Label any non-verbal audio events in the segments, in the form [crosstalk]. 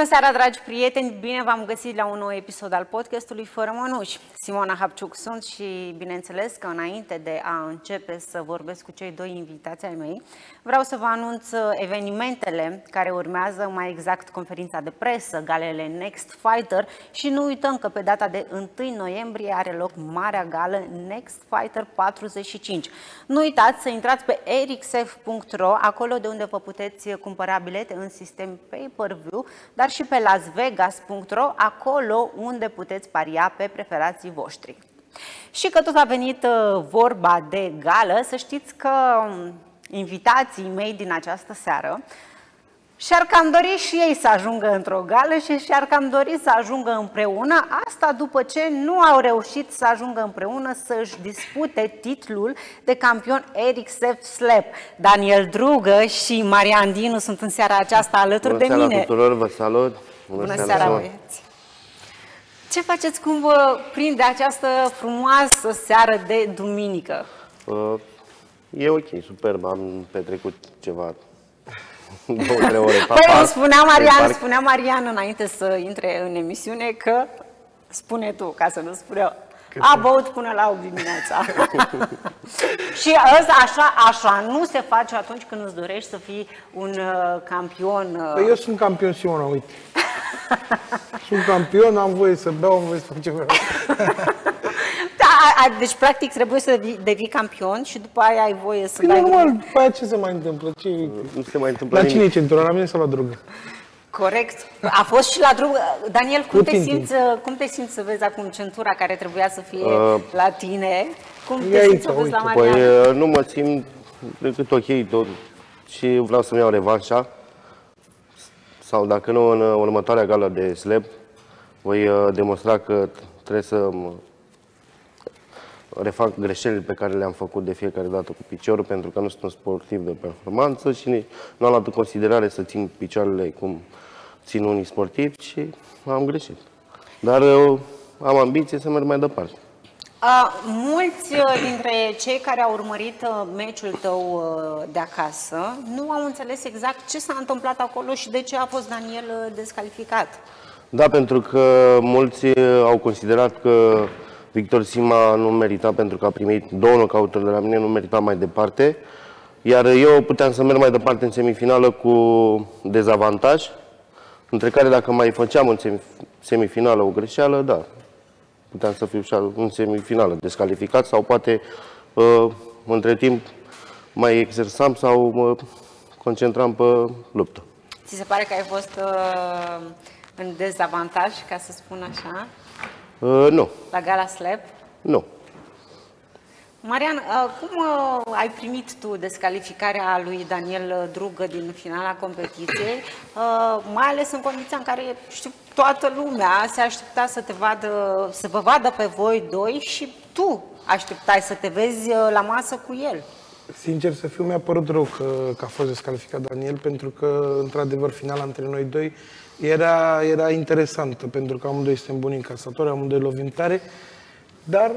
Bună seara, dragi prieteni! Bine v-am găsit la un nou episod al podcastului Fără Mănuși. Simona Hapciuc sunt și, bineînțeles, că înainte de a începe să vorbesc cu cei doi invitați ai mei, vreau să vă anunț evenimentele care urmează, mai exact conferința de presă, galele Next Fighter și nu uităm că pe data de 1 noiembrie are loc Marea Gală Next Fighter 45. Nu uitați să intrați pe erixf.ro, acolo de unde vă puteți cumpăra bilete în sistem pay-per-view, dar și pe lasvegas.ro, acolo unde puteți paria pe preferații voștri. Și că tot a venit uh, vorba de gală, să știți că um, invitații mei din această seară și-ar cam dori și ei să ajungă într-o gală și și-ar cam dori să ajungă împreună, asta după ce nu au reușit să ajungă împreună să-și dispute titlul de campion Eric Sepp Slap. Daniel Drugă și Marian Dinu sunt în seara aceasta alături Bună de mine. Bună tuturor, vă salut! Bună, Bună seara, băieți! Ce faceți cum vă prinde această frumoasă seară de duminică? Uh, e ok, superb, am petrecut ceva două, trei ore pe Păi parc, spunea pe Marian, parc. spunea Marian înainte să intre în emisiune că spune tu, ca să nu spun eu. A băut până la 8 dimineața. [laughs] și ăsta, așa, așa nu se face atunci când îți dorești să fii un uh, campion. Uh, Păi eu sunt campion Simona, uite. [laughs] sunt campion, am voie să beau, am voie să fac ce vreau. [laughs] da, a, a, deci, practic, trebuie să devii, devii campion și după aia ai voie să Păi dai... normal, după aia ce se mai întâmplă? Ce... Nu se mai întâmplă La nimic. cine e centura? La mine sau la drugă? Corect. A fost și la drum. Daniel, cum te, Putin. simți, uh, cum te simți să vezi acum centura care trebuia să fie Uh, la tine? Cum e te simți să aici, vezi la uite. Marian? Păi uh, nu mă simt decât ok tot și vreau să-mi iau revanșa. Sau dacă nu, în uh, următoarea gală de slab, voi uh, demonstra că trebuie să mă refac greșelile pe care le-am făcut de fiecare dată cu piciorul, pentru că nu sunt un sportiv de performanță și ni- nu am luat în considerare să țin picioarele cum țin unii sportivi și am greșit. Dar uh, am ambiție să merg mai departe. Uh, mulți uh, dintre cei care au urmărit uh, meciul tău uh, de acasă nu au înțeles exact ce s-a întâmplat acolo și de ce a fost Daniel uh, descalificat. Da, pentru că mulți uh, au considerat că Victor Sima nu merita pentru că a primit două knockout-uri de la mine, nu merita mai departe. Iar eu puteam să merg mai departe în semifinală cu dezavantaj, între care dacă mai făceam în semif- semifinală o greșeală, da, puteam să fiu și în semifinală descalificat sau poate uh, între timp mai exersam sau mă concentram pe luptă. Ți se pare că ai fost uh, în dezavantaj, ca să spun așa, Uh, nu, la Gala Slap? nu. Marian, uh, cum uh, ai primit tu descalificarea lui Daniel Drugă din finala competiției, uh, mai ales în condiția în care știu, toată lumea se aștepta să te vadă, să vă vadă pe voi doi și tu așteptai să te vezi uh, la masă cu el. Sincer să fiu, mi-a părut rău că, că a fost descalificat Daniel, pentru că, într-adevăr, finala între noi doi era, era interesantă, pentru că amândoi suntem buni încasatori, amândoi lovim tare, dar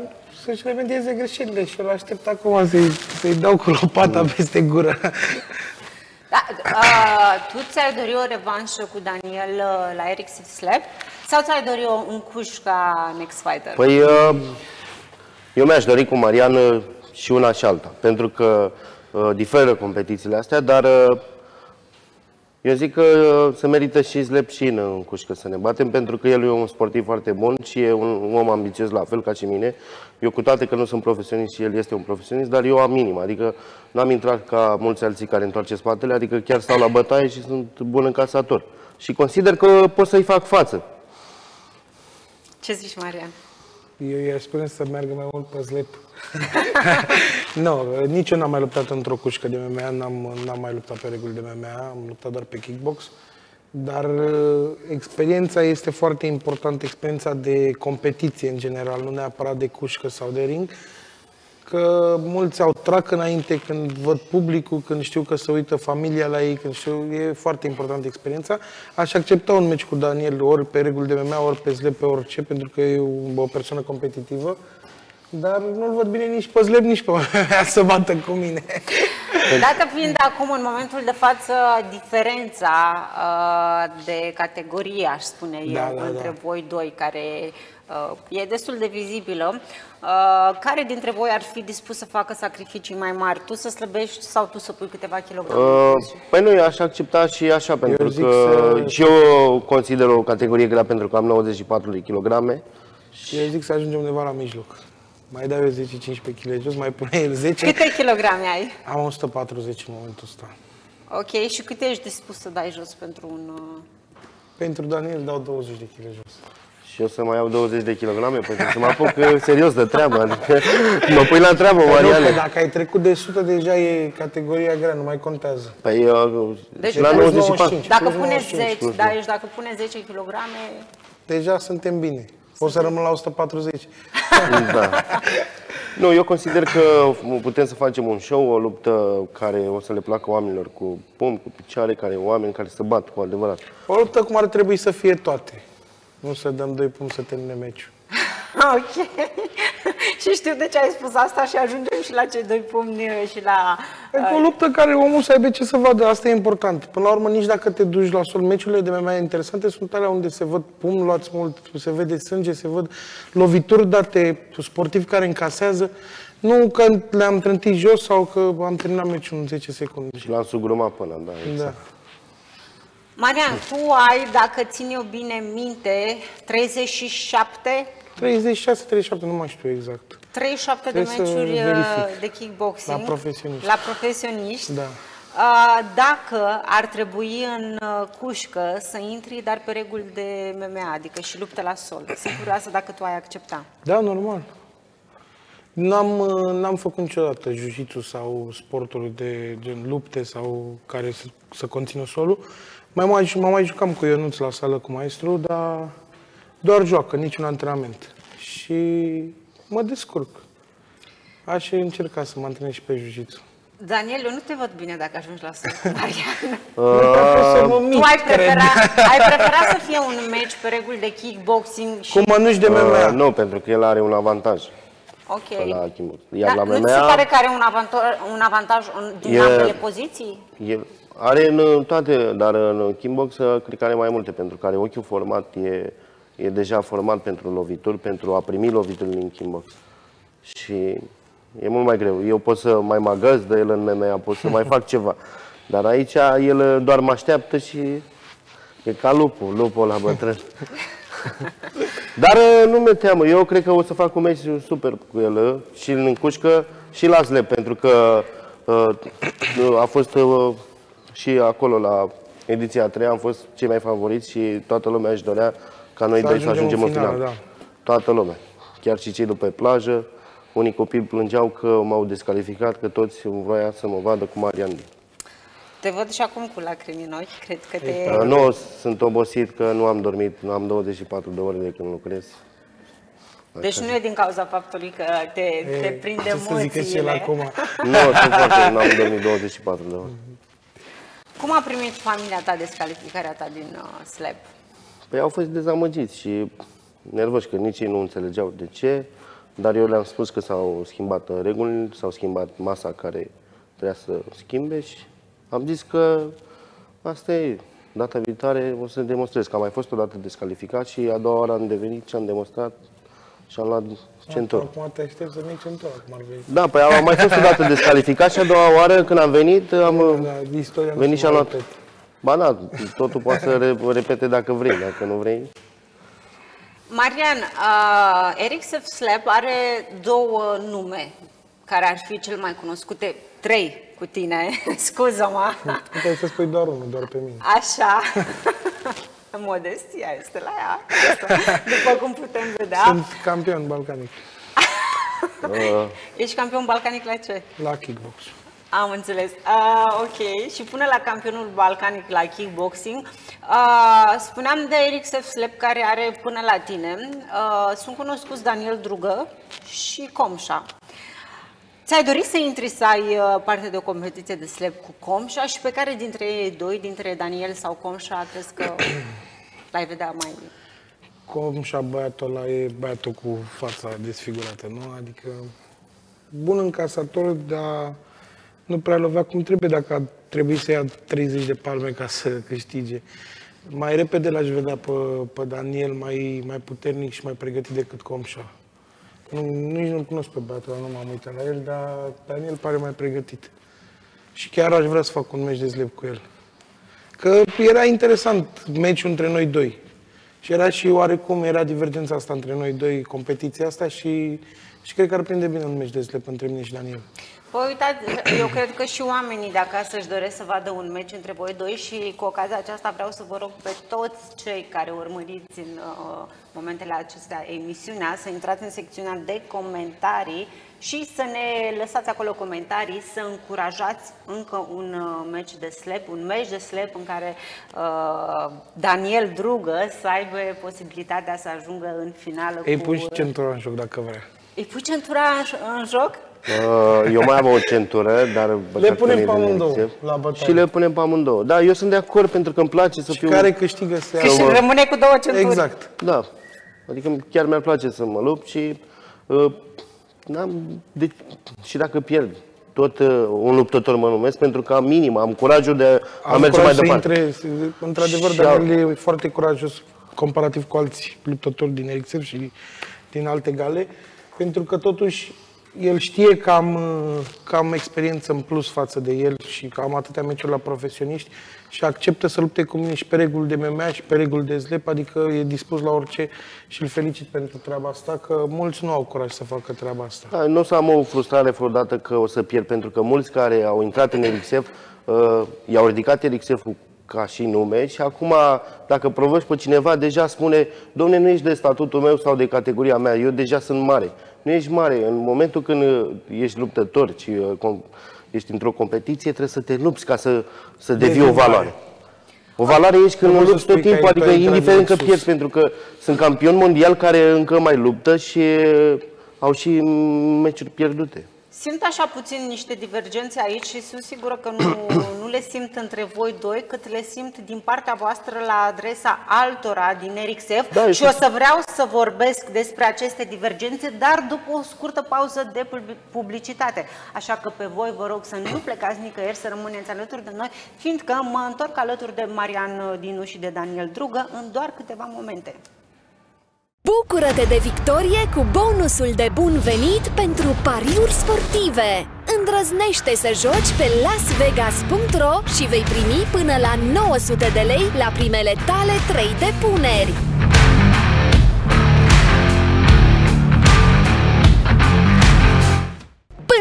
să-și remedieze greșelile și eu aștept acum să-i, să-i dau cu lopata peste gură. Da, uh, tu ți-ai dori o revanșă cu Daniel uh, la Eric Slap sau ți-ai dori o, un cuș ca Next Fighter? Păi, uh, eu mi-aș dori cu Marian uh, și una și alta, pentru că uh, diferă competițiile astea, dar uh, eu zic că uh, se merită și slep și în, în cușcă să ne batem, pentru că el e un sportiv foarte bun și e un om ambițios la fel ca și mine. Eu cu toate că nu sunt profesionist și el este un profesionist, dar eu am minim, adică n-am intrat ca mulți alții care întoarce spatele, adică chiar stau la bătaie și sunt bun încasator. Și consider că pot să-i fac față. Ce zici, Marian? Eu i-aș spune să meargă mai mult pe slep. [laughs] nu, nici eu n-am mai luptat într-o cușcă de MMA, n-am, n-am mai luptat pe reguli de MMA, am luptat doar pe kickbox. Dar uh, experiența este foarte importantă, experiența de competiție în general, nu neapărat de cușcă sau de ring. Că mulți au trac înainte când văd publicul, când știu că se uită familia la ei, când știu, e foarte importantă experiența. Aș accepta un meci cu Daniel ori pe reguli de MMA, ori pe slep, pe orice, pentru că e o, o persoană competitivă. Dar nu-l văd bine nici pe slep, nici pe MMA [laughs] să bată cu mine. Dată fiind acum, în momentul de față, diferența uh, de categorie, aș spune Da, eu, da, între da. voi doi, care uh, e destul de vizibilă, uh, care dintre voi ar fi dispus să facă sacrificii mai mari? Tu să slăbești sau tu să pui câteva kilograme? Uh, păi nu, eu aș accepta și așa, pentru zic că să- și eu consider o categorie grea pentru că am 94 de kilograme. Și eu zic să ajungem undeva la mijloc. Mai dau eu 10-15 kg jos, mai pune el 10. Câte kilograme ai? Am 140 în momentul ăsta. Ok, și câte ești dispus să dai jos pentru un... Uh... Pentru Daniel dau 20 de kg jos. Și eu să mai iau 20 de kilograme pentru să mă apuc uh, serios de treabă. Adică mă pui la treabă, Nu, că Mariane. dacă ai trecut de 100, deja e categoria grea, nu mai contează. Păi uh, Deci la plus 94. 95. Dacă plus puneți 95, 10, plus da, deci dacă puneți 10 kg, Deja suntem bine. O să rămân la 140. Da. Nu, eu consider că putem să facem un show, o luptă care o să le placă oamenilor cu pumni, cu picioare, care oameni care se bat cu adevărat. O luptă cum ar trebui să fie toate. Nu să dăm doi pumni să termine meciul. [laughs] Ok. și știu de ce ai spus asta și ajungem și la cei doi pumni și la... Adică o luptă care omul să aibă ce să vadă, asta e important. Până la urmă, nici dacă te duci la sol, meciurile de MMA interesante sunt alea unde se văd pumni luați mult, se vede sânge, se văd lovituri date, sportivi care încasează. Nu că le-am trântit jos sau că am terminat meciul în 10 secunde. Și l-am sugrumat până, da. Exact. Da. Marian, tu ai, dacă țin eu bine minte, 37 36-37, nu mai știu exact. 37 de Trebuie să meciuri uh, verific. de kickboxing. La profesioniști. La profesioniști. Da. Uh, Dacă ar trebui în uh, cușcă să intri, dar pe reguli de MMA, adică și luptă la sol. Sunt curioasă dacă tu ai accepta. Da, normal. N-am, uh, n-am făcut niciodată jiu sau sporturi de gen lupte sau care să, să conțină solul. Mai mai, mă mai jucam cu Ionuț la sală cu maestru, dar doar joacă, niciun antrenament. Și mă descurc. Aș încerca să mă antrenez și pe jiu Daniel, eu nu te văd bine dacă ajungi la sol cu [laughs] Marian. să mă tu mișc, ai cred. prefera, ai prefera să fie un meci pe reguli de kickboxing și... Cu mănuși de MMA. Uh, nu, pentru că el are un avantaj Ok. la kickbox. Iar Dar la nu ți se MMA, pare că are un avantaj, un avantaj în, din E- ambele poziții? el are în toate, dar în kickbox uh, cred că are mai multe, pentru că are ochiul format, e, e deja format pentru lovituri, pentru a primi lovituri din kickbox. Și e mult mai greu. Eu pot să mai mă agăț de el în MMA, pot să mai [laughs] fac ceva. Dar aici el doar mă așteaptă și e ca lupul, lupul la bătrân. [laughs] Dar uh, nu mi-e teamă, eu cred că o să fac un meci super cu el uh, și îl încușcă și la slep, pentru că uh, [coughs] a fost uh, și acolo la ediția a treia, am fost cei mai favoriți și toată lumea își dorea ca noi Să doi să ajungem ajungem în în final. finală, da. Toată lumea. Chiar și cei de pe plajă, unii copii plângeau că m-au descalificat, că toți vroia să mă vadă cu Marian. Te văd și acum cu lacrimi în ochi, cred că te... Uh, Nu, sunt obosit că nu am dormit, nu am 24 de ore de când lucrez. Deci nu e din cauza faptului că te, te prinde ce să zică și el emoțiile. acum. Nu, sunt foarte, nu am dormit 24 de ore. Cum a primit familia ta descalificarea ta din uh, slab? Păi au fost dezamăgiți și nervoși, că nici ei nu înțelegeau de ce, dar eu le-am spus că s-au schimbat regulile, s-au schimbat masa care trebuia să schimbe și am zis că asta e, data viitoare o să demonstrez, că am mai fost o dată descalificat și a doua oară am devenit și am demonstrat și am luat centur. Acum te aștept să mergi centura, cum ar veni. Da, păi am mai fost o dată descalificat și a doua oară când am venit, am Da, istoria nu venit se și am mai luat. repete. Ba da, totul poate să re- repete dacă vrei, dacă nu vrei. Marian, uh, Eric Sef Slap are două nume care ar fi cel mai cunoscute, trei cu tine, [laughs] scuză-mă, Puteai să spui doar unul, doar pe mine. așa. [laughs] Modestia este la ea, după cum putem vedea. Sunt campion balcanic [laughs] Ești campion balcanic la ce? la kickbox. Am înțeles. Uh, ok. Și până la campionul balcanic la kickboxing, uh, spuneam de Eric Sef Slep, care are până la tine. Uh, sunt cunoscuți Daniel Drugă și Comșa. Ți-ai dorit să intri să ai uh, parte de o competiție de slap cu Comșa și pe care dintre ei doi, dintre Daniel sau Comșa, crezi că [clears throat] l-ai vedea mai... Cum și-a băiatul ăla e băiatul cu fața desfigurată, nu? Adică bun încasator, dar nu prea lovea cum trebuie dacă a trebuit să ia 30 de palme ca să câștige. Mai repede l-aș vedea pe, pe Daniel mai, mai puternic și mai pregătit decât Comșa. Nu, nici nu-l cunosc pe băiatul, nu m-am uitat la el, dar Daniel pare mai pregătit. Și chiar aș vrea să fac un meci de zlep cu el. Că era interesant meciul între noi doi. Și era și oarecum era divergența asta între noi doi, competiția asta și, și cred că ar prinde bine un meci de zlep între mine și Daniel. Păi uitați, [clears throat] eu cred că și oamenii de acasă își doresc să vadă un meci între voi doi și cu ocazia aceasta vreau să vă rog pe toți cei care urmăriți în uh, momentele acestea emisiunea să intrați în secțiunea de comentarii și să ne lăsați acolo comentarii, să încurajați încă un uh, meci de slap, un meci de slap în care uh, Daniel Drugă să aibă posibilitatea să ajungă în finală Ei cu... pun și centura în joc dacă vrea. Îi pui centura în, în joc? Uh, Eu mai am o centură, dar... Le punem pe bătătorii de amândouă Nexiv. la bătaie. Și le punem pe amândouă. Da, eu sunt de acord pentru că îmi place să Și fiu... care câștigă să Și ia. rămâne cu două centuri. Exact. Da. Adică chiar mi-ar place să mă lupt și... Uh, n-am de... Și dacă pierd, tot uh, un luptător mă numesc pentru că am minim, am curajul de a Am merge curaj mai să departe. Intre, într-adevăr, Și Daniel e foarte curajos comparativ cu alți luptători din Erixev și din alte gale, pentru că totuși el știe că am, uh, că am experiență în plus față de el și că am atâtea meciuri la profesioniști și acceptă să lupte cu mine și pe reguli de MMA și pe reguli de zlep, adică e dispus la orice și îl felicit pentru treaba asta, că mulți nu au curaj să facă treaba asta. Da, nu o să am o frustrare vreodată că o să pierd, pentru că mulți care au intrat în Elixef uh, i-au ridicat Elixeful ca și nume și acum, dacă provoci pe cineva, deja spune, domne, nu ești de statutul meu sau de categoria mea, eu deja sunt mare. Nu ești mare. În momentul când uh, ești luptător și uh, com- ești într-o competiție, trebuie să te lupți ca să, să devii o Devii mare. valoare. O valoare ești când Nu nu poți să lupți tot spui că timpul, ai- adică tu ai intrat indiferent că direct pierzi, sus. pentru că sunt campion mondial care încă mai luptă și uh, au și meciuri pierdute. Simt așa puțin niște divergențe aici și sunt sigură că nu, [coughs] nu le simt între voi doi, cât le simt din partea voastră la adresa altora din Erixef Da, eu și o sunt- să vreau să vorbesc despre aceste divergențe, dar după o scurtă pauză de pub- publicitate. Așa că pe voi vă rog să nu [coughs] plecați nicăieri, să rămâneți alături de noi, fiindcă mă întorc alături de Marian Dinu și de Daniel Drugă în doar câteva momente. Bucură-te de victorie cu bonusul de bun venit pentru pariuri sportive! Îndrăznește să joci pe lasvegas.ro și vei primi până la 900 de lei la primele tale 3 depuneri.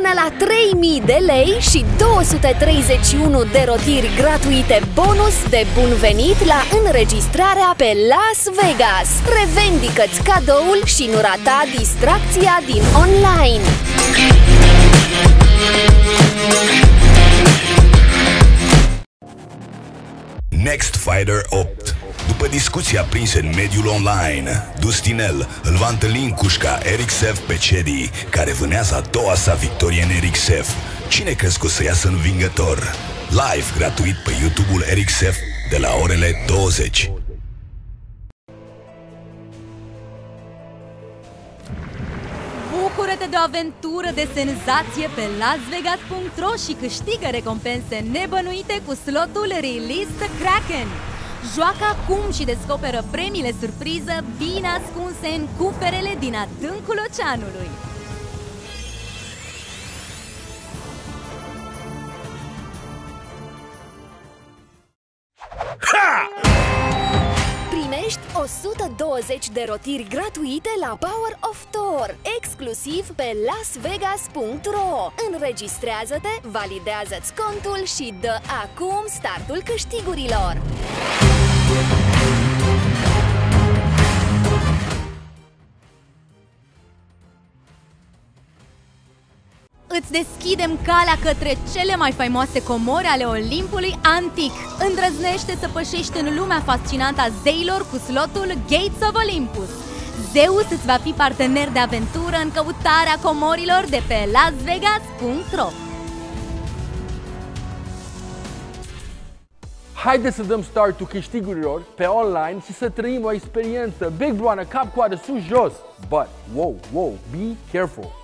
Până la 3000 de lei și 231 de rotiri gratuite bonus de bun venit la înregistrarea pe Las Vegas. Revendică-ți cadoul și nu rata distracția din online. Next Fighter 8 După discuții aprinse în mediul online, Dustinel îl va întâlni în cușca Eric Sev pe Cedi, care vânează a doua sa victorie în Eric Sev. Cine crezi că o să iasă învingător? Live gratuit pe YouTube-ul Eric Sev de la orele 20. Bucură-te de o aventură de senzație pe lasvegas.ro și câștigă recompense nebănuite cu slotul Release the Kraken. Joacă acum și descoperă premiile surpriză bine ascunse în cuferele din adâncul oceanului. Primești 120 de rotiri gratuite la Power of Thor, exclusiv pe lasvegas.ro. Înregistrează-te, validează-ți contul și dă acum startul câștigurilor. Îți deschidem calea către cele mai faimoase comori ale Olimpului antic. Îndrăznește să pășești în lumea fascinantă a zeilor cu slotul Gates of Olympus. Zeus îți va fi partener de aventură în căutarea comorilor de pe lasvegas.ro Haideți să dăm start to câștigurilor pe online și să trăim o experiență big broană, cap coadă, sus, jos. But, wow, wow, be careful.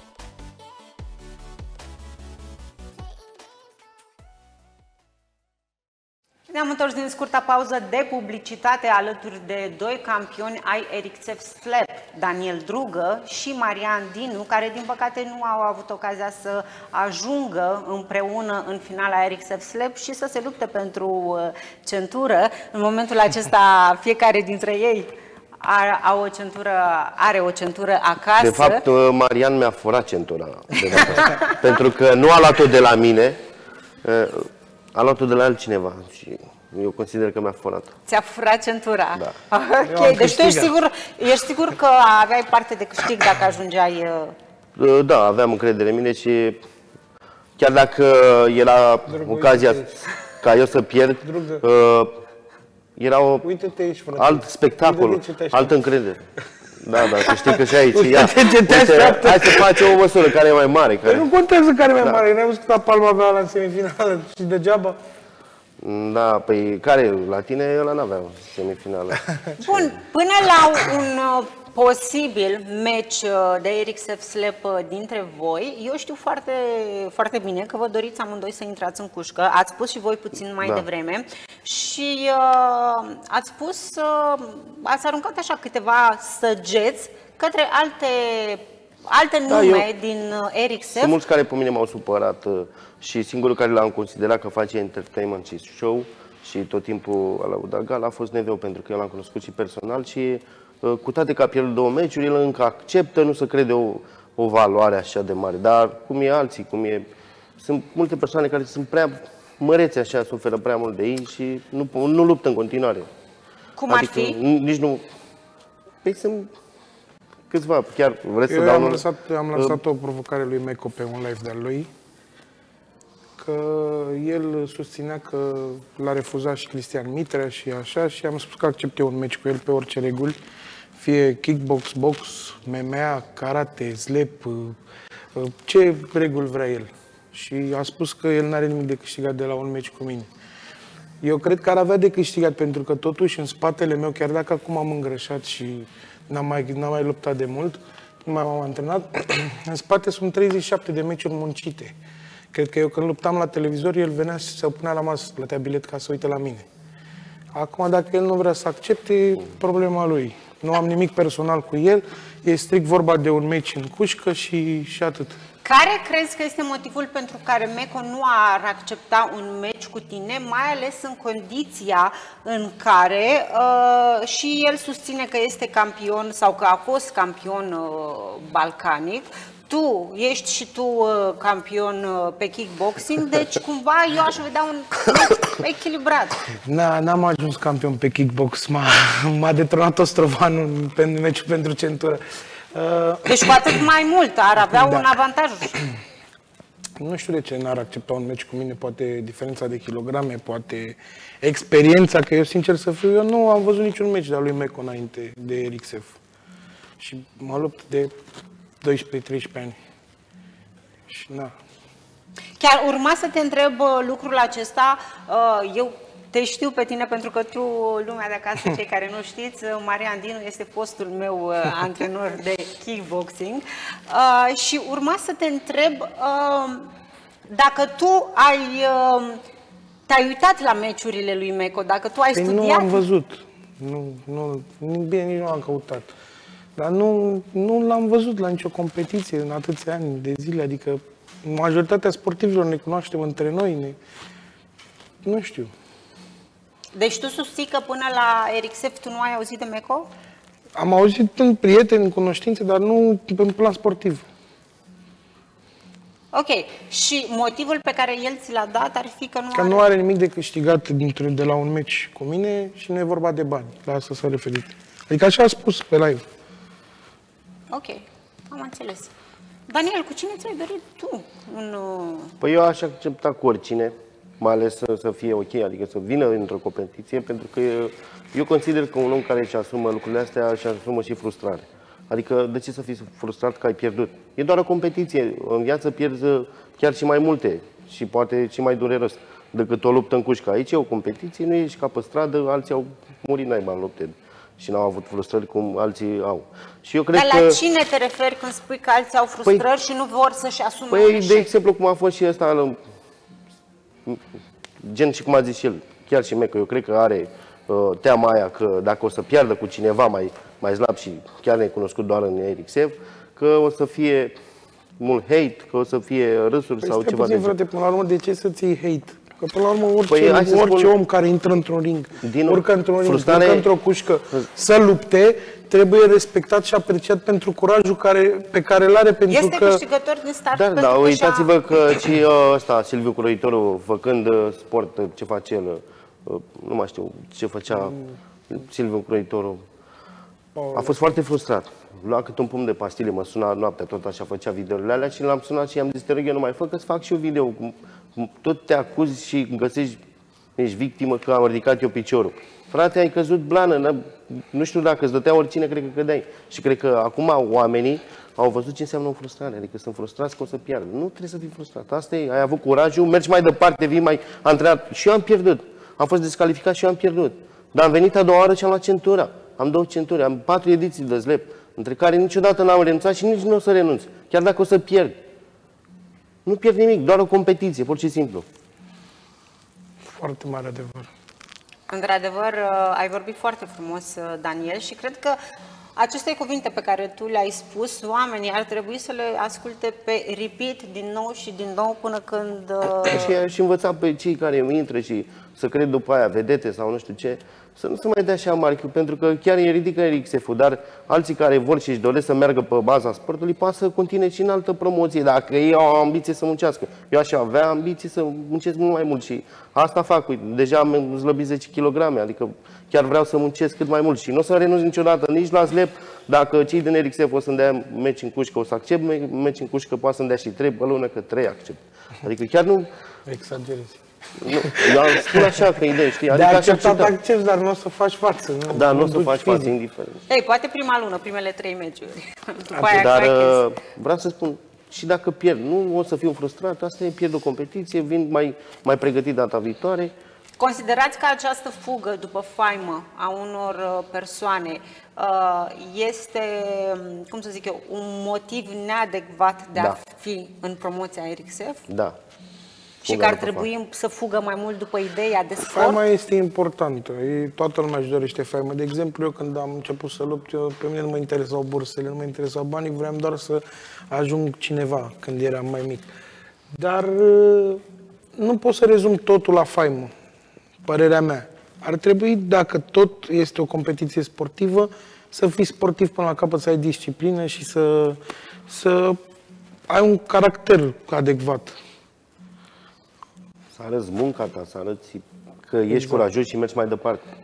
Ne-am întors din scurta pauză de publicitate alături de doi campioni ai Ericsev Slap, Daniel Drugă și Marian Dinu, care din păcate nu au avut ocazia să ajungă împreună în finala Ericsev Slap și să se lupte pentru uh, centură. În momentul acesta [laughs] fiecare dintre ei are, au o centură, are o centură acasă. De fapt, uh, Marian mi-a furat centura. de data asta. [laughs] pentru că nu a luat-o de la mine, uh, a luat-o de la altcineva. Și eu consider că mi-a furat. Ți-a furat centura. Da. Ok, am deci tu ești câștigat. sigur, ești sigur că aveai parte de câștig dacă ajungeai... uh, Uh, Da, aveam încredere în mine și chiar dacă era Drăguț, ocazia uite. ca eu să pierd, Drăguț. uh, era o, Uite-te aici, frate. alt spectacol, Uite-te ce te așteaptă. altă încredere. Da, da, să știi că și aici. Ia, Uite-te ce te uite, așteaptă. hai să facem o măsură care e mai mare. Păi Care... nu contează care e mai Da. mare. N-ai văzut câta palmă avea la în semifinală și degeaba. Da, păi care la tine ăla n-avea semifinală. [laughs] Bun, până la un uh, posibil meci uh, de Eric Slap uh, dintre voi, eu știu foarte, foarte bine că vă doriți amândoi să intrați în cușcă. Ați spus și voi puțin mai Da. devreme și uh, ați spus, uh, ați aruncat așa câteva săgeți către alte, alte Da, nume eu- din uh, Eric Sunt mulți care pe mine m-au supărat uh, și singurul care l-am considerat că face entertainment și show și tot timpul a laudat Gal a fost Neveu, pentru că eu l-am cunoscut și personal și uh, cu toate că a pierdut două meciuri, el încă acceptă, nu se crede o, o valoare așa de mare. Dar cum e alții, cum e... Sunt multe persoane care sunt prea măreți așa, suferă prea mult de ei și nu, nu luptă în continuare. Cum ar adică fi? nici nu... Păi sunt câțiva, chiar vreți să Eu dau am nume? lăsat, am Uh, lăsat o provocare lui Meco pe un live de-al lui, că el susținea că l-a refuzat și Cristian Mitrea și așa și am spus că accept eu un meci cu el pe orice reguli, fie kickbox, box, MMA, karate, slap, uh, uh, ce reguli vrea el. Și a spus că el n-are nimic de câștigat de la un meci cu mine. Eu cred că ar avea de câștigat, pentru că totuși în spatele meu, chiar dacă acum am îngrășat și n-am mai, n-am mai luptat de mult, nu mai m-am antrenat, [clears throat] în spate sunt 37 de meciuri muncite. Cred că eu când luptam la televizor, el venea și se punea la masă, plătea bilet ca să uite la mine. Acum, dacă el nu vrea să accepte, e problema lui. Nu am nimic personal cu el, e strict vorba de un meci în cușcă și, și atât. Care crezi că este motivul pentru care Meco nu ar accepta un meci cu tine, mai ales în condiția în care uh, și el susține că este campion sau că a fost campion uh, balcanic, tu ești și tu uh, campion uh, pe kickboxing, deci [laughs] cumva eu aș vedea un meci echilibrat. Na, n-am ajuns campion pe kickbox, m-a, m-a detronat Ostrovanul pentru meciul pentru centură. Uh, Deci cu atât mai mult ar avea Da. un avantaj. nu știu de ce n-ar accepta un meci cu mine, poate diferența de kilograme, poate experiența, că eu sincer să fiu, eu nu am văzut niciun meci de-a lui Meco înainte de Erixef. Și mă lupt de 12-13 ani. Și na, Chiar urma să te întreb uh, lucrul acesta. Uh, Eu te știu pe tine pentru că tu, lumea de acasă, cei care nu știți, uh, Marian Dinu este fostul meu uh, antrenor de kickboxing. Uh, Și urma să te întreb uh, dacă tu ai... uh, Te-ai uitat la meciurile lui Meco, dacă tu ai Păi studiat... nu am văzut. Nu, nu, nu, bine, nici nu am căutat. Dar nu, nu l-am văzut la nicio competiție în atâția ani de zile. Adică majoritatea sportivilor ne cunoaștem între noi. Ne... Nu știu. Deci tu susții că până la Erixef tu nu ai auzit de Meco? Am auzit în prieteni, în cunoștințe, dar nu în plan sportiv. Ok. Și motivul pe care el ți l-a dat ar fi că nu Că are... nu are nimic de câștigat dintr- de la un meci cu mine și nu e vorba de bani. La asta s-a referit. Adică așa a spus pe live. Ok, am înțeles. Daniel, cu cine ți-ai dorit tu? În, uh, Păi eu aș accepta cu oricine, mai ales să, să fie ok, adică să vină într-o competiție, pentru că eu, eu consider că un om care își asumă lucrurile astea își asumă și frustrare. Adică de ce să fii frustrat că ai pierdut? E doar o competiție. În viață pierzi chiar și mai multe și poate și mai dureros decât o luptă în cușcă. Aici e o competiție, nu ești ca pe stradă, alții au murit naiba în lupte și n-au avut frustrări cum alții au. Și eu cred dar că... la cine te referi când spui că alții au frustrări și nu vor să-și asume un Păi, de eșec? exemplu, cum a fost și ăsta, în- gen și cum a zis și el, chiar și Meco, eu cred că are uh, teama aia că dacă o să piardă cu cineva mai, mai slab și chiar necunoscut doar în Eric Sev, că o să fie mult hate, că o să fie râsuri Păi sau stai ceva puțin, de frate, genul. până la urmă, de ce să-ți iei hate? Că până la urmă orice, Păi, hai să orice spun- om care intră într-un ring, Din- urcă într-un ring, frustrare- urcă într-o cușcă, să lupte, trebuie respectat și apreciat pentru curajul care, pe care îl are, pentru Este că... câștigător din start Da, pentru da, că uitați-vă și-a- că și uh, ăsta, Silviu Croitorul, făcând uh, sport, uh, ce face el, uh, nu mai știu ce făcea Silviu Croitorul, a fost foarte frustrat. Lua câte un pumn de pastile, mă suna noaptea, tot așa făcea videourile alea și l-am sunat și i-am zis, te rog, eu nu mai fă, că-ți fac și eu video. Cum- cum Tot te acuzi și găsești, ești victimă că am ridicat eu piciorul. Frate, ai căzut blană, n- nu știu dacă îți dătea oricine, cred că cădeai. Și cred că acum oamenii au văzut ce înseamnă o frustrare, adică sunt frustrați că o să piardă. Nu trebuie să fii frustrat. Asta e, ai avut curajul, mergi mai departe, vii mai antrenat. Și eu am pierdut. Am fost descalificat și eu am pierdut. Dar am venit a doua oară și am luat centura. Am două centuri, am patru ediții de slep, între care niciodată n-am renunțat și nici nu o să renunț. Chiar dacă o să pierd. Nu pierd nimic, doar o competiție, pur și simplu. Foarte mare adevăr. Într-adevăr, uh, ai vorbit foarte frumos, uh, Daniel, și cred că aceste cuvinte pe care tu le-ai spus, oamenii ar trebui să le asculte pe repeat din nou și din nou până când... uh, Și aș învăța pe cei care intră și să cred după aia vedete sau nu știu ce, să nu se mai dea așa mari, pentru că chiar îi ridică Eric Sefu, dar alții care vor și își doresc să meargă pe baza sportului, poate să continue și în altă promoție, dacă ei au ambiție să muncească. Eu aș avea ambiție să muncesc mult mai mult și asta fac. Uite, deja am slăbit 10 kg, adică chiar vreau să muncesc cât mai mult și nu o să renunț niciodată nici la slep. Dacă cei din Eric Sefu o să-mi dea meci în cușcă, o să accept me- meci în cușcă, poate să-mi dea și 3 pe lună, că 3 accept. Adică chiar nu, Exagerezi. Nu, eu am spun așa că idee, știi? De Adică aș acceptat accepta. accepti, dar nu o să faci față. Nu, Da, nu o să duci faci față, fizic. indiferent. Ei, poate prima lună, primele trei meciuri. [laughs] După aia Dar crachezi. uh, vreau să spun, și dacă pierd, nu o să fiu frustrat, asta e, pierd o competiție, vin mai, mai pregătit data viitoare. Considerați că această fugă după faimă a unor uh, persoane uh, este, um, cum să zic eu, un motiv neadecvat de a Da. fi în promoția RXF? Da. Și Fugă că ar după trebui să fugă mai mult după ideea de sport? Faima este importantă. E, toată lumea își dorește faimă. De exemplu, eu când am început să lupt, eu, pe mine nu mă interesau bursele, nu mă interesau banii, vreau doar să ajung cineva când eram mai mic. Dar uh, nu pot să rezum totul la faimă, părerea mea. Ar trebui, dacă tot este o competiție sportivă, să fii sportiv până la capăt, să ai disciplină și să, să ai un caracter adecvat. Să arăți munca ta, să arăți că ești curajos și mergi mai departe.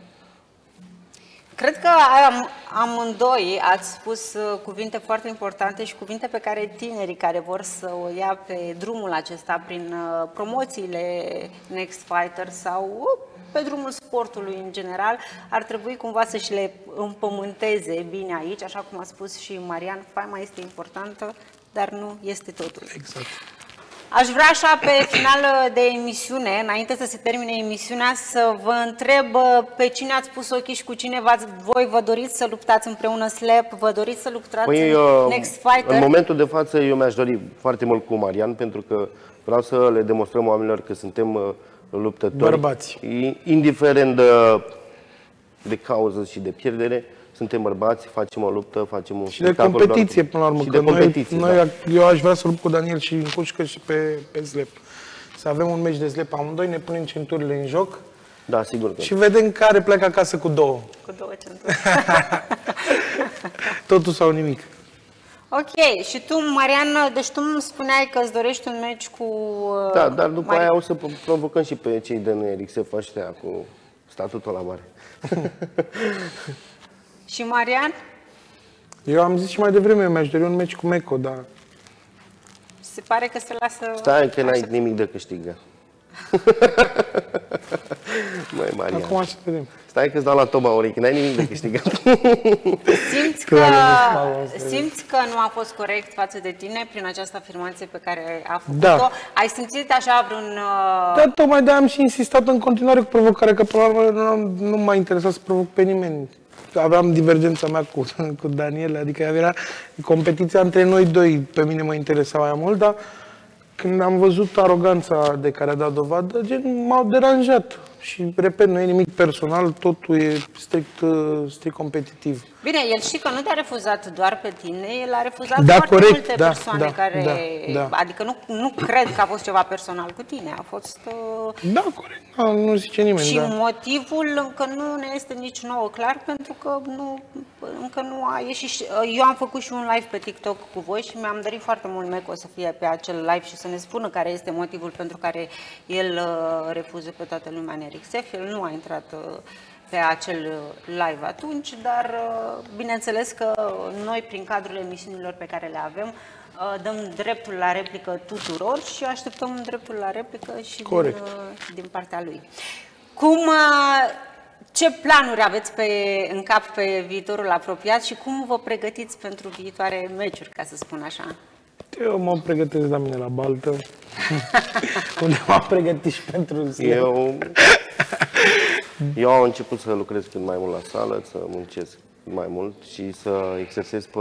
Cred că am, amândoi ați spus uh, cuvinte foarte importante și cuvinte pe care tinerii care vor să o ia pe drumul acesta prin uh, promoțiile Next Fighter sau uh, pe drumul sportului în general, ar trebui cumva să și le împământeze bine aici, așa cum a spus și Marian, faima este importantă, dar nu este totul. Exact. Aș vrea așa pe final de emisiune, înainte să se termine emisiunea, să vă întreb uh, pe cine ați pus ochii și cu cine v-ați, voi vă doriți să luptați împreună slap, vă doriți să luptați Păi, în uh, Next Fighter? în momentul de față, eu mi-aș dori foarte mult cu Marian, pentru că vreau să le demonstrăm oamenilor că suntem uh, luptători. Bărbați. I- Indiferent de, de cauză și de pierdere, suntem bărbați, facem o luptă, facem un Și de spectacol, competiție, doar- până la urmă. Și că de competiție, noi, da. noi, eu aș vrea să lupt cu Daniel și în cușcă și pe, pe slep. Să avem un meci de slep amândoi, ne punem centurile în joc Da, sigur că. și vedem care pleacă acasă cu două. Cu două centuri. [laughs] Totul sau nimic. ok, și tu, Marian, deci tu îmi spuneai că îți dorești un meci cu... uh, Da, dar după Mari- aia o să provocăm și pe cei din RXF ăștia cu statutul la mare. [laughs] Și Marian? Eu am zis și mai devreme, eu mi-aș dori un meci cu Meco, dar Se pare că se lasă... Stai că n-ai nimic de câștigat. [laughs] Măi, Marian. acum să vedem. Stai că-ți dau la toba urechi, n-ai nimic de câștigat. [laughs] Simți că, simți că nu a fost corect față de tine prin această afirmație pe care a făcut-o? Da. Ai simțit așa vreun... uh, Dar tocmai de am și insistat în continuare cu provocarea, că până la urmă nu, am- nu m-a interesat să provoc pe nimeni. Aveam divergența mea cu, [laughs] cu Daniel, adică era competiția între noi doi, pe mine mă interesa mai mult, dar când am văzut aroganța de care a dat dovadă, gen, m-au deranjat. și, repet, nu e nimic personal, totul e strict, uh, strict competitiv. Bine, el știi că nu te-a refuzat doar pe tine, el a refuzat Da, foarte corect, multe da, persoane da, care... da, da. Adică nu, nu cred că a fost ceva personal cu tine, a fost... Uh, Da, corect, da, nu zice nimeni, și da. motivul încă nu ne este nici nouă clar, pentru că nu, încă nu a ieșit. și- Eu am făcut și un live pe TikTok cu voi și mi-am dorit foarte mult Meco să fie pe acel live și să ne spună care este motivul pentru care el uh, refuză pe toată lumea în RXF. El nu a intrat uh, pe acel uh, live atunci, dar uh, bineînțeles că noi, prin cadrul emisiunilor pe care le avem, uh, dăm dreptul la replică tuturor și așteptăm dreptul la replică și din, Corect. uh, din partea lui. Cum, uh, ce planuri aveți pe, în cap pe viitorul apropiat și cum vă pregătiți pentru viitoare meciuri, ca să spun așa? Eu mă pregătesc la mine la baltă, [laughs] unde m-am pregătit și pentru slab. Eu, eu am început să lucrez cât mai mult la sală, să muncesc cât mai mult și să exersez pe,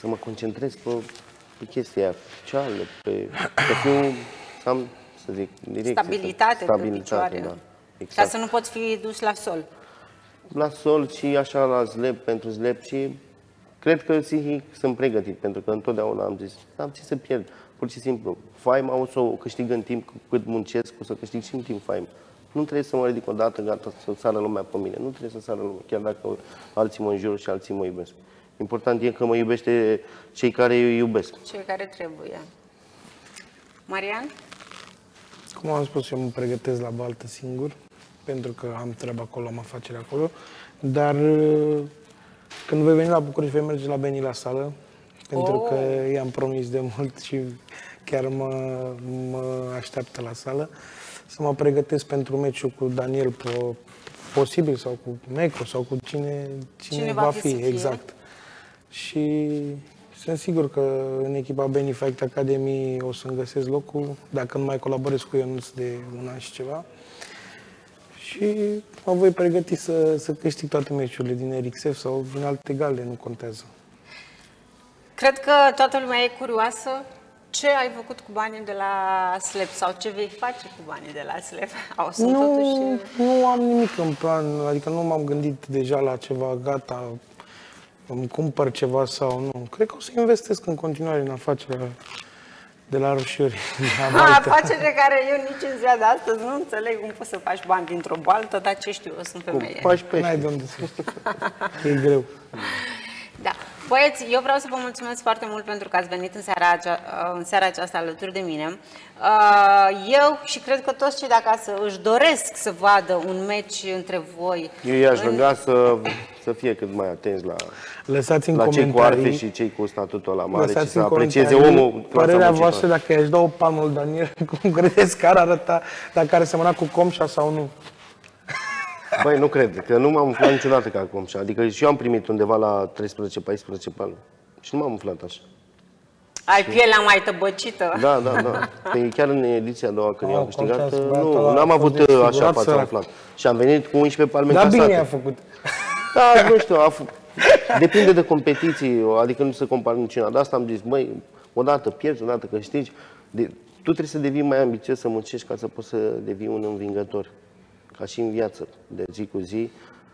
să mă concentrez pe, pe chestia aia socială, pe, să fiu, să am, să zic, direcție. Stabilitate, să, pe stabilitate, picioare. da. Ca Exact. să nu poți fi dus la sol. La sol și așa la zlep, pentru zlep și cred că psihic sunt pregătit, pentru că întotdeauna am zis, am ce să pierd, pur și simplu. Faima o să o câștig în timp cu cât muncesc, o să câștig și în timp faima. Nu trebuie să mă ridic odată, gata, să sară lumea pe mine. Nu trebuie să sară lumea, chiar dacă alții mă înjură și alții mă iubesc. Important e că mă iubește cei care eu iubesc. Cei care trebuie. Marian? Cum am spus, eu mă pregătesc la baltă singur, pentru că am treaba acolo, am afacere acolo, dar uh, când voi veni la București, voi merge la Beni la sală, pentru Oh. că i-am promis de mult și chiar mă, mă așteaptă la sală, să mă pregătesc pentru meciul cu Daniel po, posibil sau cu Meco sau cu cine, cine, Cine va va fi fi, să fie. exact. Și sunt sigur că în echipa Benny Fight Academy o să-mi găsesc locul, dacă nu mai colaborez cu Ionuț de un an și ceva. Și mă voi pregăti să, să câștig toate meciurile din RXF sau din alte gale, nu contează. Cred că toată lumea e curioasă ce ai făcut cu banii de la Slep sau ce vei face cu banii de la Slep. [laughs] Au, sunt Nu, totuși... nu am nimic în plan, adică nu m-am gândit deja la ceva, gata, îmi cumpăr ceva sau nu. Cred că o să investesc în continuare în afacerea de la roșiori. [laughs] la A, [laughs] baltă. afacere care eu nici în ziua de astăzi nu înțeleg cum poți să faci bani dintr-o baltă, dar ce știu, eu sunt femeie. Faci pește. N-ai de unde să știi. E greu. Da. Băieți, eu vreau să vă mulțumesc foarte mult pentru că ați venit în seara, acea, în seara aceasta alături de mine. Uh, Eu și cred că toți cei de acasă își doresc să vadă un meci între voi. Eu i-aș în- ruga să, să fie cât mai atenți la, Lăsați în la cei cu comentarii. arfe și cei cu statutul la mare și Lăsați să în aprecieze comentarii omul clasa părerea muncitoare. voastră dacă i-aș da o palmă lui Daniel, [laughs] cum credeți că ar arăta, dacă ar semăna cu Comșa sau nu? Băi, nu cred, că nu m-am umflat niciodată ca acum. și- Adică și eu am primit undeva la 13-14 palme. Și nu m-am umflat așa. Ai pielea mai tăbăcită. Da, da, da. Păi chiar în ediția a doua când Au, i-am câștigat, contează, băiatul nu, ăla n-am a fost avut uh, desfigurat, așa fața sărac. umflat. Și am venit cu 11 palme Dar încasate. bine a făcut. Da, nu știu, a f- depinde de competiții, adică nu se compară niciuna. De asta am zis, măi, odată pierzi, odată câștigi. De, tu trebuie să devii mai ambițios, să muncești ca să poți să devii un învingător. Ca și în viață, de zi cu zi,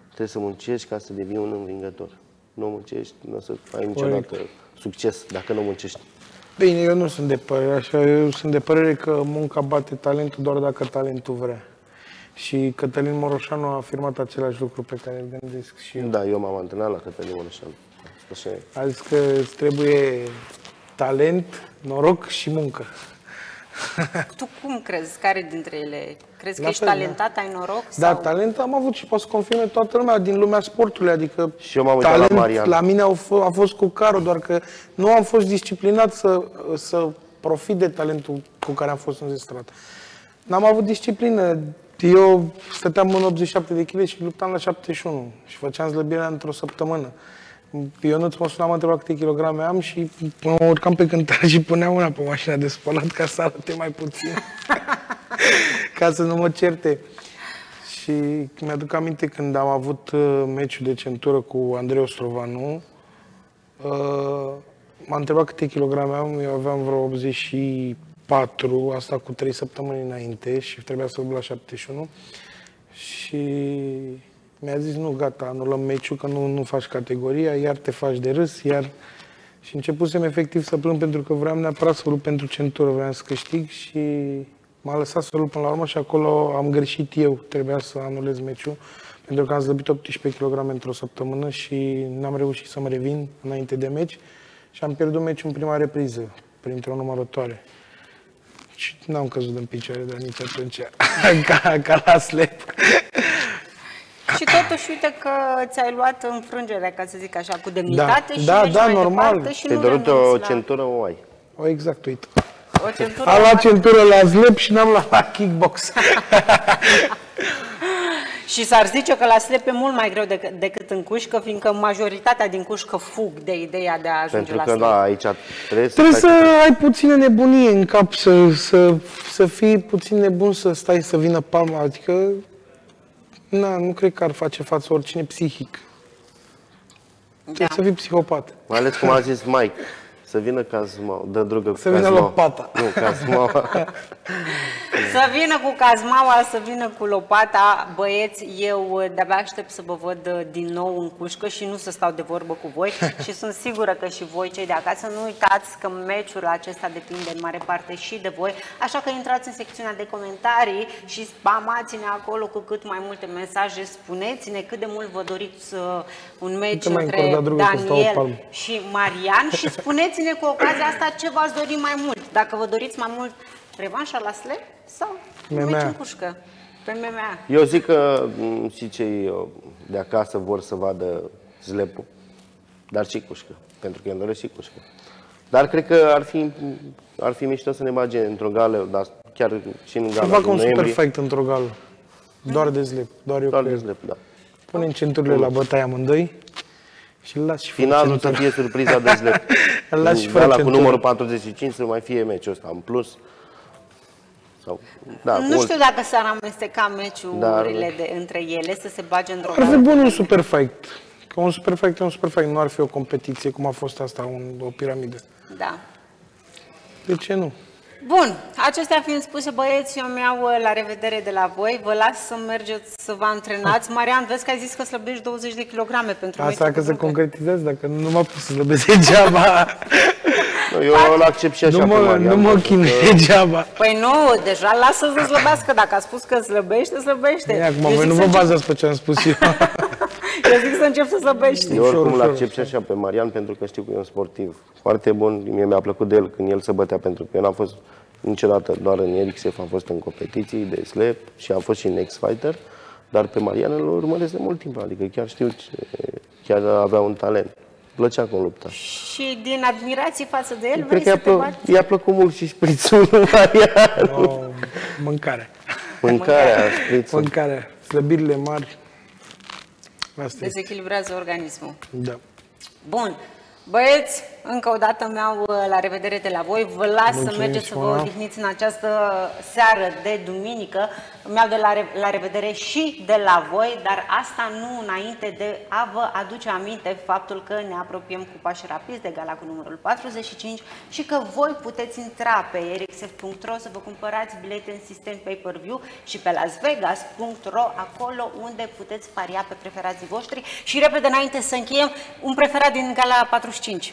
trebuie să muncești ca să devii un învingător. Nu muncești, nu o să ai niciodată succes dacă nu muncești. Bine, eu nu sunt de părere așa, eu sunt de părere că munca bate talentul doar dacă talentul vrea. Și Cătălin Moroșanu a afirmat același lucru pe care îl gândesc și eu. Da, eu m-am antrenat la Cătălin Mureșan. Așa e. A zis că îți trebuie talent, noroc și muncă. [laughs] Tu cum crezi? Care dintre ele? Crezi că La ești fel, da. talentat, ai noroc? Da, sau... talent am avut și pot să confirme toată lumea din lumea sportului, adică Și eu m-am uitat la talent Marian. la mine a, f- a fost cu carul, doar că nu am fost disciplinat să, să profit de talentul cu care am fost înzestrat. N-am avut disciplină. Eu stăteam în 87 de kg și luptam la 71 și făceam zlăbirea într-o săptămână. Eu nu mă sunam, mă întreba câte kilograme am și mă urcam pe cântare și puneam una pe mașina de spălat ca să arate mai puțin. [laughs] ca să nu mă certe. Și mi-aduc aminte când am avut uh, meciul de centură cu Andrei Ostrovanu, uh, m-a întrebat câte kilograme am, eu aveam vreo 84, asta cu 3 săptămâni înainte și trebuia să urc la 71. și mi-a zis, nu, gata, anulăm meciul, că nu, nu faci categoria, iar te faci de râs, iar... Și începusem efectiv să plâng pentru că vreau neapărat să lupt pentru centură, vreau să câștig și m-a lăsat să lupt până la urmă și acolo am greșit eu, trebuia să anulez meciul, pentru că am slăbit 18 kg într-o săptămână și n-am reușit să mă revin înainte de meci și am pierdut meciul în prima repriză, printr-o numărătoare. Și n-am căzut în picioare, dar nici atunci, [laughs] ca, ca la slep. Și totuși, uite că ți-ai luat înfrângerea, ca să zic așa, cu demnitate Da, și da, mergi da, mai normal. departe și Te-ai nu dorit o renunți la- centură, o ai. O, exact, uite. o centură. Am luat la- centură la slep și n-am luat la kickbox. [laughs] Și s-ar zice că la slep e mult mai greu decât, decât în cușcă, fiindcă majoritatea din cușcă fug de ideea de a ajunge Pentru la că, slep. da, aici trebuie să Trebuie stai să ai puțină nebunie în cap, să, să, să fii puțin nebun, să stai să vină palma, adică na, nu cred că ar face față oricine psihic. Trebuie Da. să fii psihopat. Mai ales cum a zis Mike, să vină cazmau, dă drugă cu Să vină cazmau. lopata. Nu, cazmau. [laughs] [laughs] Să vină cu cazmaua, să vină cu lopata. Băieți, eu uh, de-abia aștept să vă văd uh, din nou în cușcă și nu să stau de vorbă cu voi [laughs] și sunt sigură că și voi, cei de acasă, nu uitați că meciul acesta depinde în mare parte și de voi, așa că intrați în secțiunea de comentarii și spamați-ne acolo cu cât mai multe mesaje, spuneți-ne cât de mult vă doriți uh, un meci te mai între încorda, drugă, că stau o Daniel palmă. și Marian și spuneți-ne cu ocazia asta ce v-ați dori mai mult. Dacă vă doriți mai mult revanșa la slep sau MMA. meci în cușcă pe MMA. Eu zic că m, și cei uh, de acasă vor să vadă zlepul, dar și cușcă, pentru că eu îmi doresc și cușcă. Dar cred că ar fi, ar fi mișto să ne bage într-o gală, dar chiar și în Să gala facă din un super noiembrie. fight într-o gală. Doar de slep, doar eu Doar cu de el. zlep, da. Punem centurile la bătaie amândoi și îl las și fără Finalul să centură. fie surpriza de zlep. [laughs] Îl las și În fără gala cu centură. numărul 45 să mai fie meciul ăsta în plus. Sau, da, nu mult. știu dacă s-ar amesteca meciurile de, între ele, să se bage într-o Ar fi gală. bun un super fight. Că un super fight e un super fight, nu ar fi o competiție cum a fost asta, un, o piramidă. Da. De ce nu? Bun, acestea fiind spuse, băieți, eu mi-au uh, la revedere de la voi. Vă las să mergeți să vă antrenați. Marian, vezi că ai zis că slăbești 20 de kilograme pentru Asta meciul că cu se grupe. concretizează, dacă nu, nu m-a pus să slăbesc degeaba. Nu, eu îl accept și așa nu pe mă, Marian, nu mă pentru chinui că- degeaba. Păi nu, deja lasă să slăbească. Dacă a spus că slăbește, slăbește. Ei, acum, Eu voi zic nu să vă încep- bazați pe ce am spus eu. [laughs] Eu zic să încep să slăbești. Eu oricum Ușor, îl ușor, accept și așa pe Marian pentru că știu că e un sportiv foarte bun. Mie mi-a plăcut de el când el se bătea pentru că eu n-am fost niciodată doar în RXF, am fost în competiții de slap și am fost și în X-Fighter. Dar pe Marian îl urmăresc de mult timp, adică chiar știu ce, chiar avea un talent. Plăcea cum lupta. Și din admirație față de el, Cred vrei că să i-a, te plă, bați? i-a plăcut mult și șprițul lui Marian. O, mâncare. Mâncarea, șprițul. Mâncare. Slăbirile mari. Asta este. Dezechilibrează organismul. Da. Bun. Băieți, încă o dată mi-au uh, la revedere de la voi. Vă las să Mulțumim, mergeți să vă Simona. odihniți în această seară de duminică. Mi-au de la, re- la revedere și de la voi, dar asta nu înainte de a vă aduce aminte faptul că ne apropiem cu pași rapizi de gala cu numărul 45 și că voi puteți intra pe erixf.ro să vă cumpărați bilete în sistem pay-per-view și pe lasvegas.ro, acolo unde puteți paria pe preferații voștri. Și repede înainte să încheiem, un preferat din gala 45.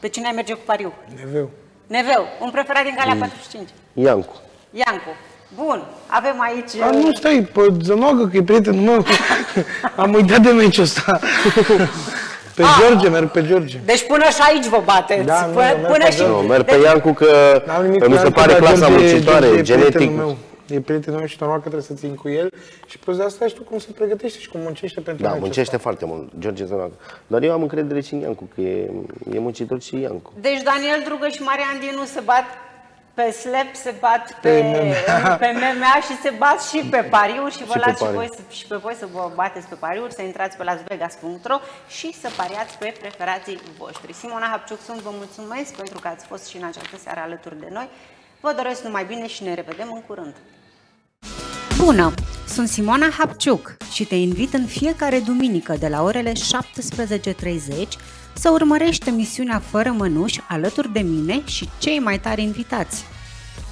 Și Pe cine ai merge cu pariu? Neveu. Neveu, un preferat din gala 45. Iancu. Iancu. Bun, avem aici... A, nu, stai, pe Zănoagă, că e prietenul meu. [laughs] Am uitat de meciul ăsta. [laughs] Pe George, merg pe George. Deci până și aici vă bateți. Da, nu, până, eu merg până pe și... George. Nu, merg pe Deci- Iancu că N-am nimic mi cu se Iancu, pare dar clasa George- muncitoare, George e genetic. prietenul meu. E prietenul meu și normal că trebuie să țin cu el. Și plus de asta știu cum se pregătește și cum muncește pentru Da, meciul muncește ăsta. foarte mult, George Zănoagă. Dar eu am încredere și în Iancu, că e, e muncitor și Iancu. Deci Daniel Drugăș și Marian Dinu se bat pe slap, se bat pe, Pe MMA. [laughs] pe MMA și se bat și pe pariuri și vă Și pe las și, pariuri. voi, să- și pe voi să vă bateți pe pariuri, să intrați pe lasvegas.ro și să pariați pe preferații voștri. Simona Hapciuc sunt, vă mulțumesc pentru că ați fost și în această seară alături de noi. Vă doresc numai bine și ne revedem în curând. Bună! Sunt Simona Hapciuc și te invit în fiecare duminică de la orele 17.30 să urmărești emisiunea Fără Mănuși alături de mine și cei mai tari invitați.